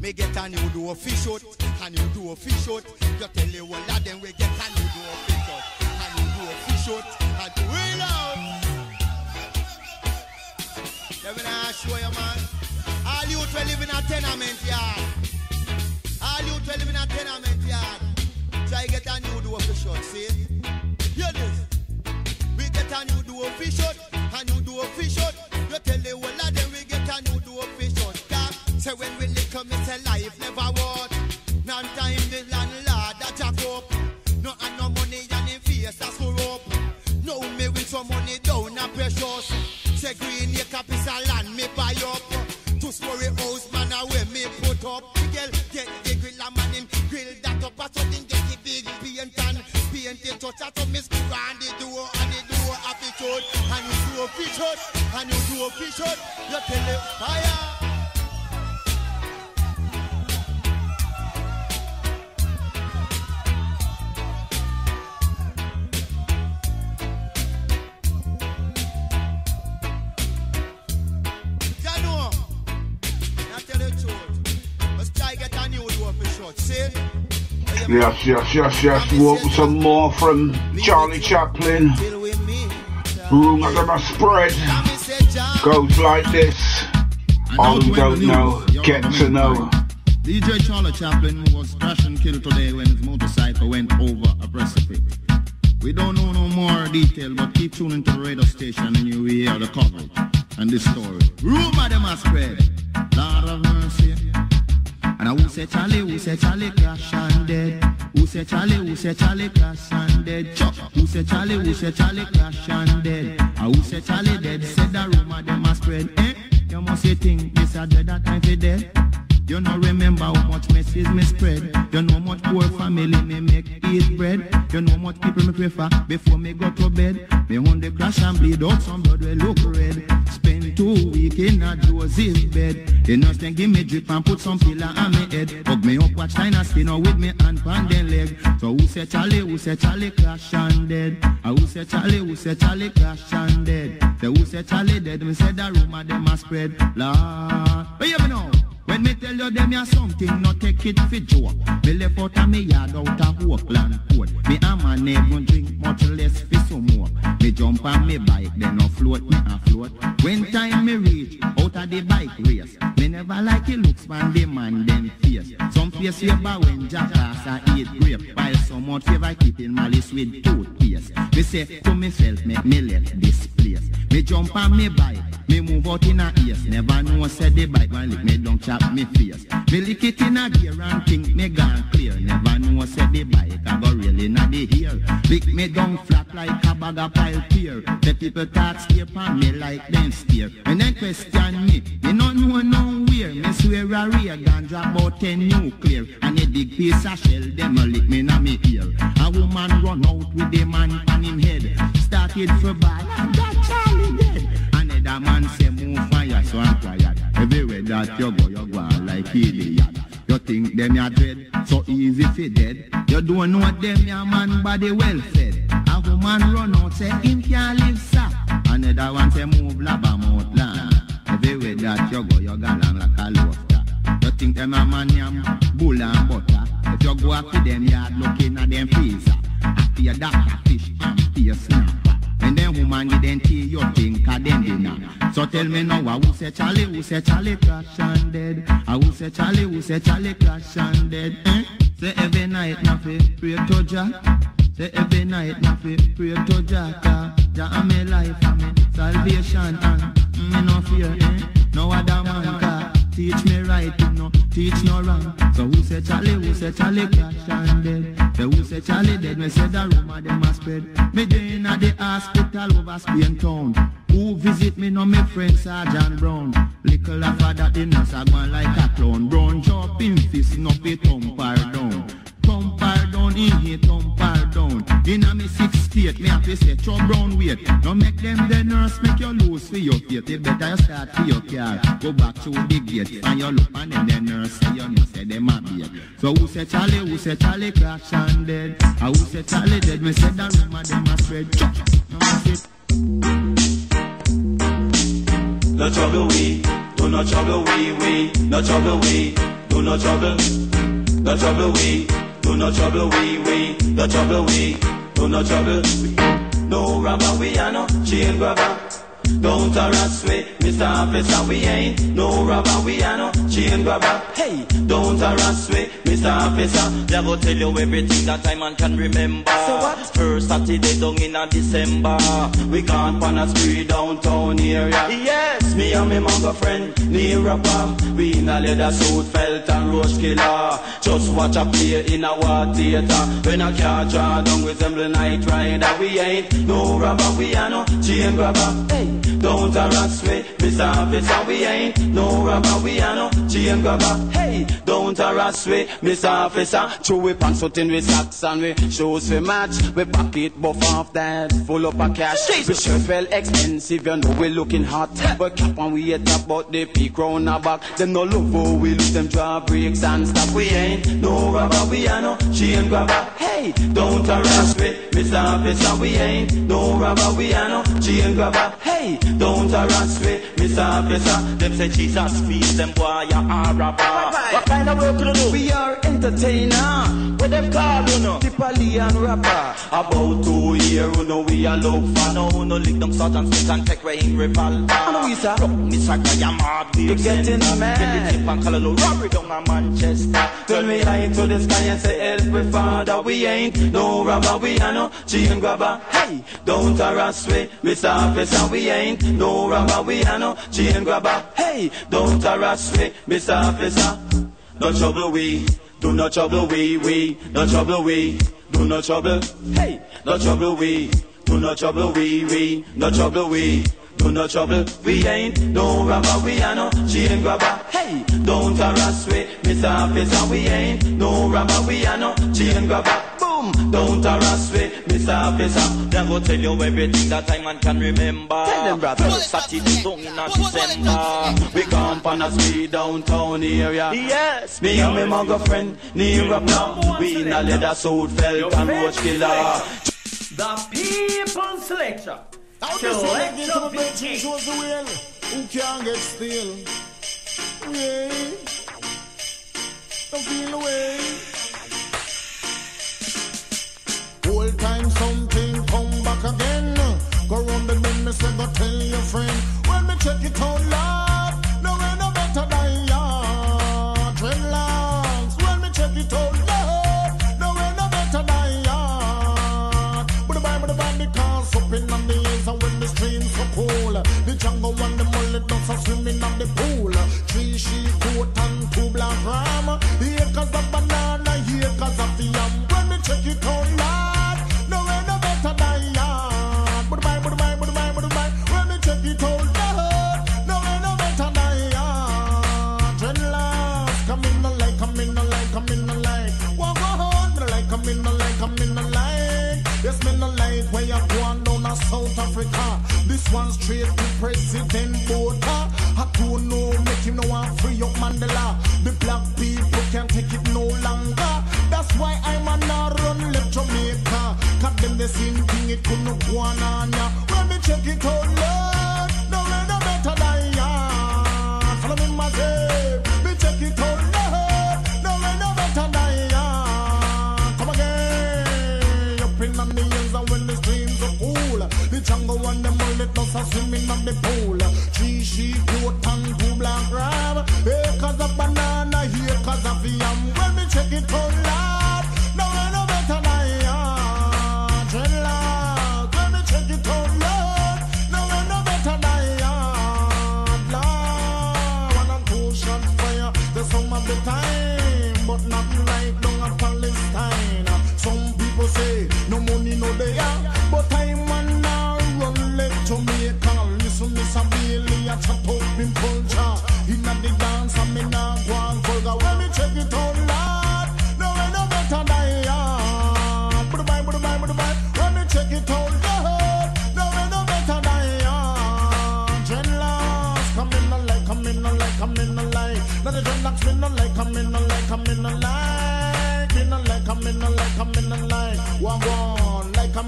Me get a new door fish out, a new door out. You tell you all of them we get a new door fish out, a new door fish out, and do it out. Let me show you, man. All you we live in a tenement yard. All you we live in a tenement yard. Try get a new fish out, see? Hear this. We get a new door fish out, a new door out. You tell the whole of them you do a fish out. You tell it fire. Yes, yes, yes, yes. With some more from Charlie Chaplin. Deal with. Rumor that must spread Me say, John. goes like this. All who don't know, get to know. DJ Charlie Chaplin was crashed and killed today when his motorcycle went over a precipice. We don't know no more detail, but keep tuning to the radio station and you will hear the coverage and this story. Rumor them a spread. And I who say Charlie, who say Charlie crash and dead. Who say Charlie, who say Charlie crash and dead. Chuck. Who say Charlie, who say Charlie crash and dead. And who say Charlie dead. Said the rumor them a spread. Eh? You must say think this a dead that time for dead. You know remember how much messages me spread. You know much poor family me make eat bread. You know much people me prefer before me go to bed. Me on the crash and bleed out some blood will look red. Spend two week in a Joseph bed. The nurse then give me drip and put some pillar on me head. Hug me up, watch China skin out with me hand pan then leg. So who say Charlie, who say Charlie crash and dead? Ah, who say Charlie, who say Charlie crash and dead? Say who say Charlie dead? Me say the rumor them a spread. Lord, but you know. When me tell you them ya something, not take it for joke. Me left out of me yard out of Oakland Port. Me and my neighbor drink much less for some more. Me jump on me bike, then I float, me a float. When time me reach out of the bike race, me never like it looks man the man them face. Some face favor when jackass a eat grape, while some more favor keeping malice with toothpaste. Me say to myself, make me left this place. Me jump on me bike. Me move out in a ears, never know said the bike man lick me don't chop me face. Me lick it in a gear and think me gone clear. Never know said the bike I go really a the ear. Lick me down flat like a bag of pile pear. The people talk stay upon me like them steer. And then question me, me not know nowhere. Me swear a Reagan drop about ten nuclear. And a big piece of shell, them a lick me in me ear. A woman run out with the man on him head. Started for bad and got Charlie dead. Another man say move fire so I'm tired. Everywhere that you go, you go like idiot. You think them ya dread, so easy fi dead. You don't know what them ya man body well fed. A woman run out say him can't live sir. Another one say move laba mouth land. Everywhere that you go, you go long like a lobster. You think them a man yam bull and butter. If you go after them yard looking at them freezer. After your doctor fish and fear snapper. And then woman give them tea, you think a them dinner. So tell me now, who say Charlie, who say Charlie crash and dead? Uh, who say Charlie, who say Charlie crash and dead? Eh? Say every night fi pray to Jah. Say every night fi pray to Jah. Jah Jah a me life and me salvation and me no fear. Eh? No other man teach me right, you know, teach no wrong. So who say Charlie, who say Charlie crash and dead? Say who say Charlie dead? Me say the rumor them a spread. Me dey inna the hospital over Spain town. Who visit me no me friend Sergeant Brown. Little after that the nurse a gone like a clown. Brown in fist, no thump her down. In here thump her down. Inna me six state, me have to say chop brown weight. No make them the nurse make you lose for your faith. You better you start for your car. Go back to the gate and you look and then the nurse say you know say them a beat. So who say Charlie, who say Charlie crash and dead? And who say Charlie dead? Me say that rumor them a spread. No trouble we, do no trouble we, we, no trouble we, do no trouble. No trouble we, do no trouble we, we, no trouble we, do no trouble. we. No rubber we are no chain grabber. Don't harass we, Mr. Officer, we ain't no robber, we are no chain grabber. Hey, don't harass we, Mr. Officer. They go tell you everything that I man can remember. So what? First Saturday down in a December, we gone on a spree downtown area. Yes, me and me manga friend near a pump. We in a leather suit, felt and roach killer. Just watch a play in a war theater. When a car draw down resemble night rider, we ain't no robber, we are no chain grabber. Hey. Don't harass me, Mr. Officer, we ain't no robber, we are no chain grabber. Hey, don't harass me, Mr. Officer. True we pants out in we socks and we shoes we match. We pocket buff off that, full up of cash. We shirt well expensive, you know we looking hot. But cap on we hit up, but the peak round our back. Them no look for we lose them draw breaks and stuff. We ain't no robber, we are no chain grabber. Hey, don't harass me, Mr. Officer, we ain't no robber, we are no chain grabber. Hey, don't harass me, Mr. Officer. Them say Jesus feeds them boy, you are a rapper. What kind of work you do? We are entertainer. What them call you know? The pally and rapper. About two year, you know we are look for oh, no, no lick them salt and stick and take away in revolver. I know we say, rock me saga, you mad You getting mad. Get the tip and call no robbery down in Manchester. Tell me high to the sky and say help me father. We ain't no robber, we are no chain grabber. Hey, don't harass me, Mr. Officer, we ain't no robber, we are no chain grabber. Hey, don't harass me, Mr. Officer. No trouble we, do no trouble we, we, no trouble we, do no trouble. Hey, no trouble we, do no trouble we, we, no trouble we. Do no trouble, we ain't no robber, we are no chain grabber. Hey, don't harass we, Mr. Officer, we ain't no robber, we are no chain grabber. Boom, don't harass me, Mr. Officer. They go tell you everything that I man can remember. Tell them, brother. First Saturday down in a December. We gone on a speed downtown area. Yes, me and me manga friend near up now. We in a leather suit, felt and roach killer. The people selection. Select your big hit. shows the way who can't get still. Yeah. Don't feel away. I don't know, make him no one free up Mandela. The black people can't take it no longer. That's why I'm a not run left Jamaica. Cut them the same thing, it couldn't go on ya. When me check it out, Lord, no way no better than ya. Follow me, my say, me check it out, Lord, no way no better than ya. Come again, up in the hills and when the streams are cool. The jungle and the mullet does are swimming on the pool. Three sheep, goat and two black ram. Acres of banana,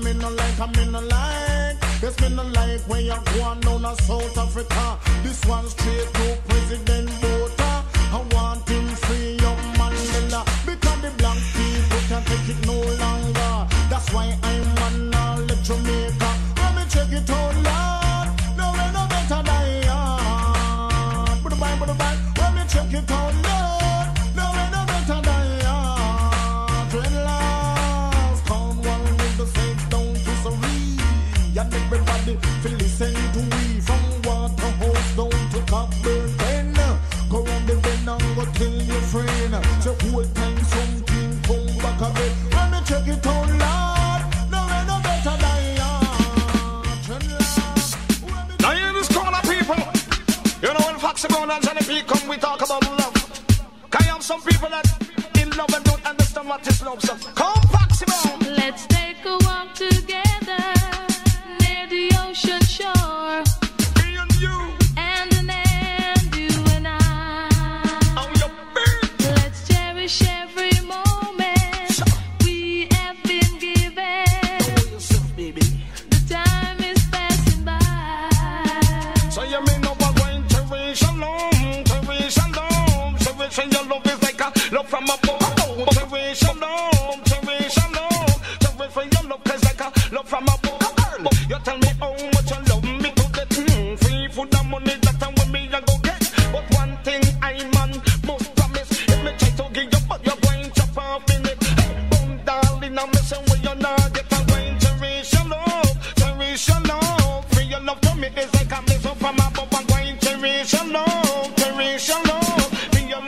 me no like, I me no like. Yes, me no like where you go on down to South Africa. This one straight to President Botha. I want him free up Mandela because the black people can't take it no longer. That's why I what is love, so come back to me.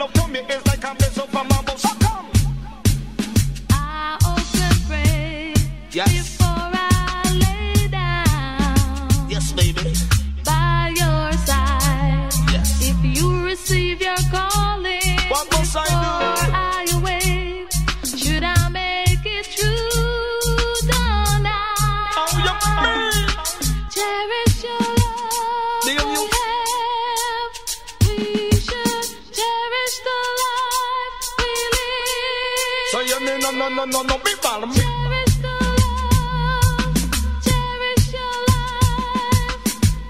love to me is no, no, no, no, no, be follow Cherish love, cherish your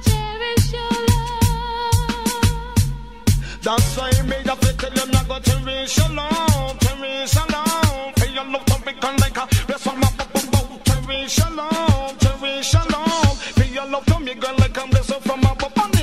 cherish your love. That's why me a fit tell you not go cherish your love, cherish your love. Feel your love to be gone like a rest from my bum bum bum. Cherish your love, cherish your love. Feel your love to me girl, like a rest from my bum bum.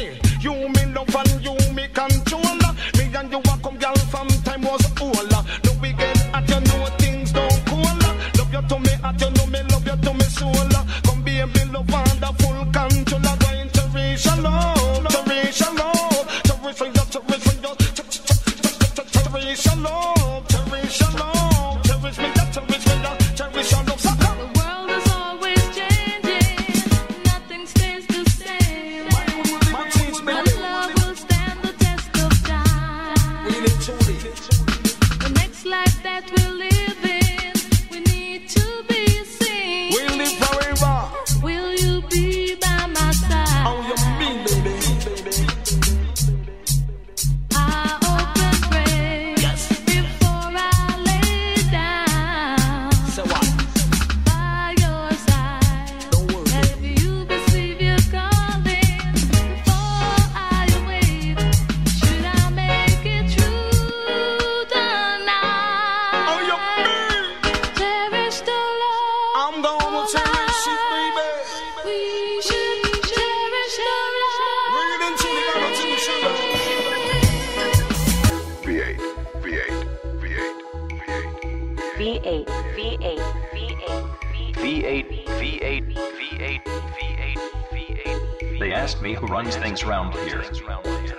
V8, V8, V8, V8, V8. They ask me who runs things round here.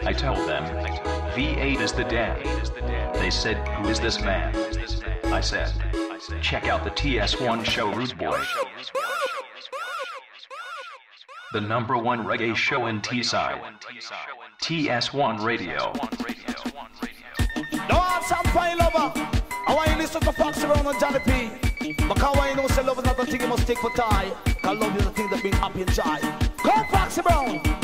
I tell them, V8 is the dad. They said, who is this man? I said, check out the TS1 show, Rude Boy. The number one reggae show in Teesside. TS1 Radio. Don't some fine lover. I want you to listen to Foxy Brown and Johnny P. Because when you know say love is not a thing you must take for tie. Cause love is the thing that brings happy and joy. Come Foxy Brown!